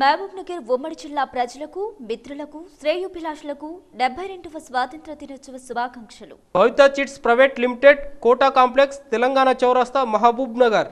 మహబూబ్నగర్ ఉమ్మడి జిల్లా ప్రజలకు మిత్రులకు శ్రేయోభిలాషులకు డెబ్బై రెండవ స్వాతంత్ర దినోత్సవ శుభాకాంక్షలు. Bhavitha Chits Private Limited Kota complex Telangana చౌరస్తా మహబూబ్ నగర్